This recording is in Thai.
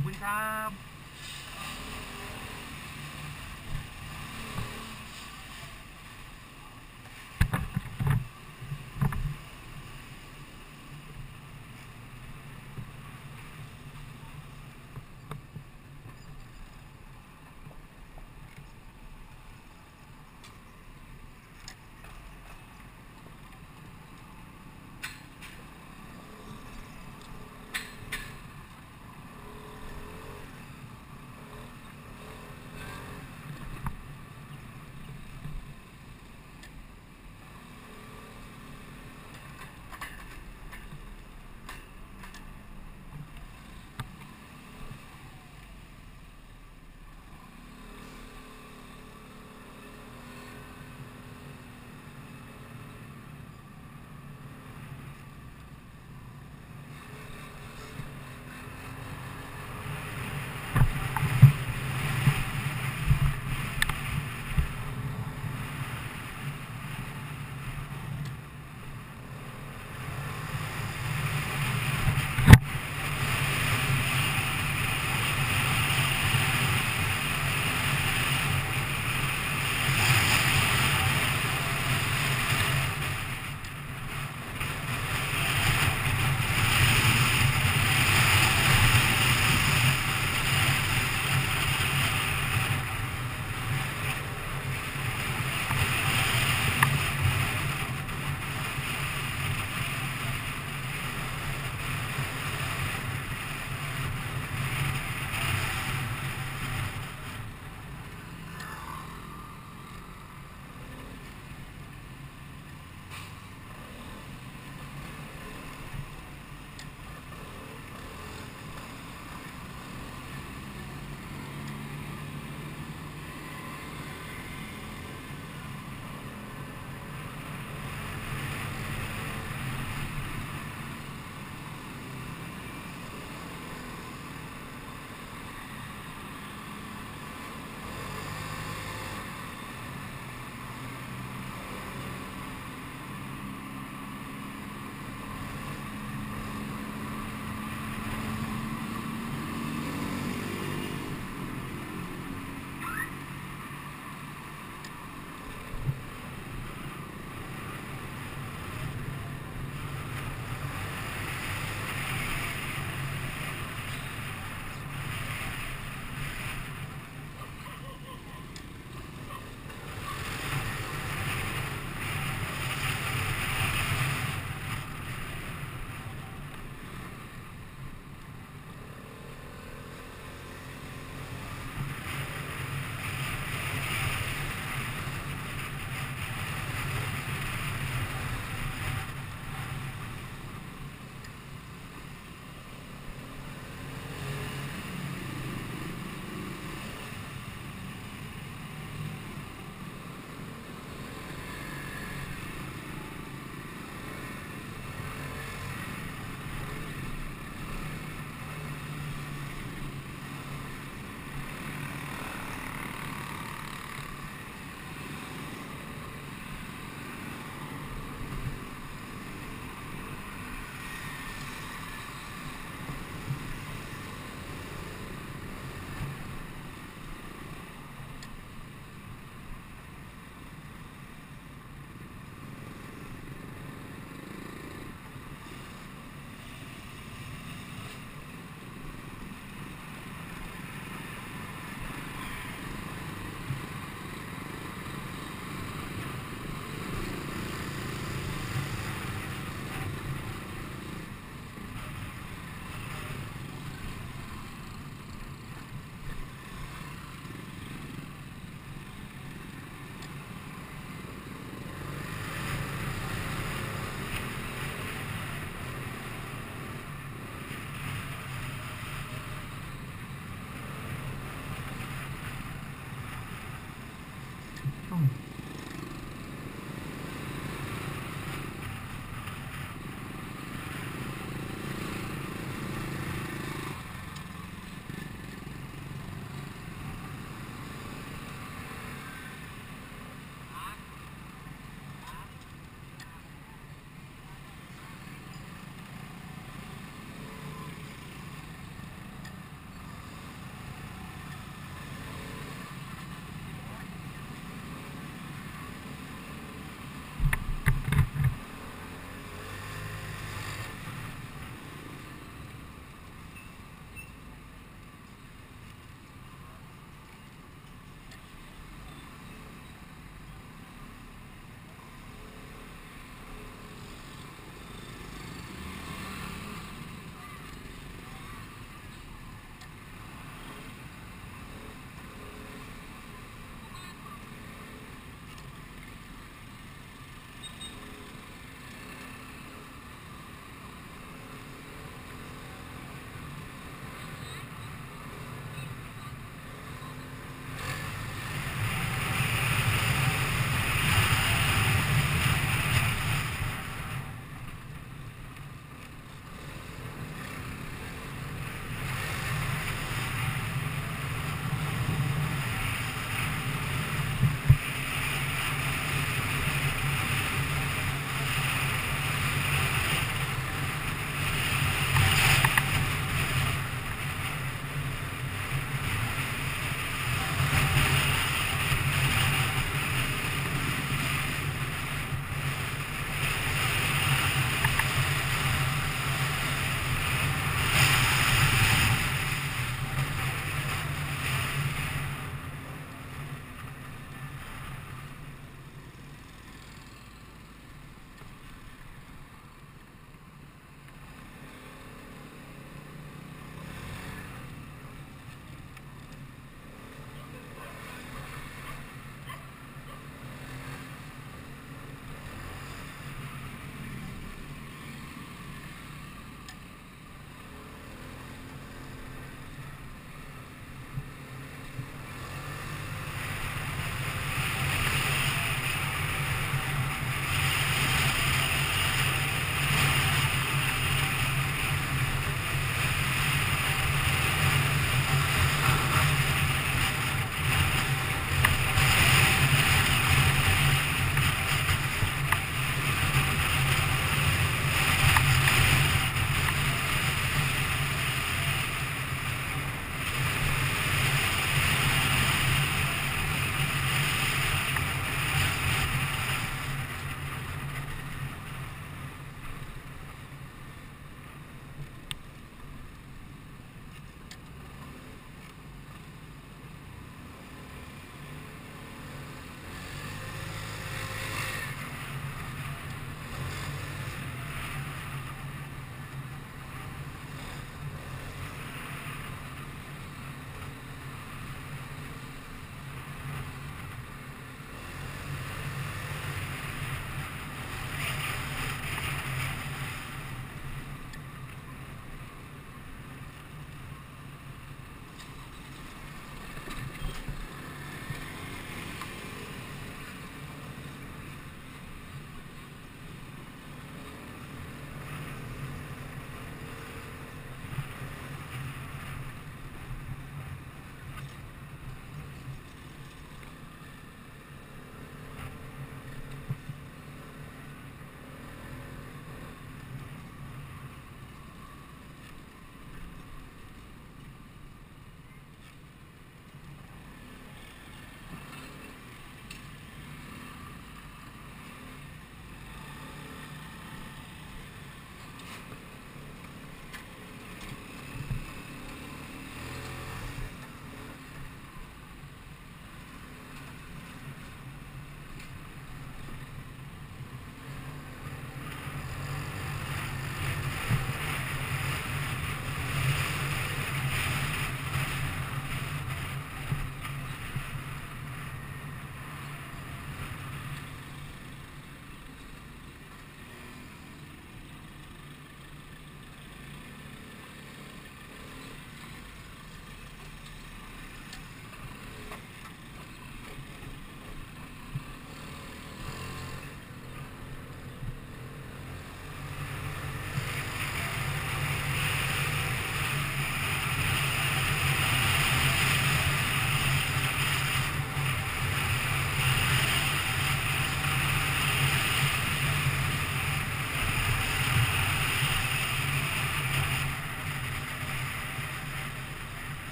ขอบคุณครับ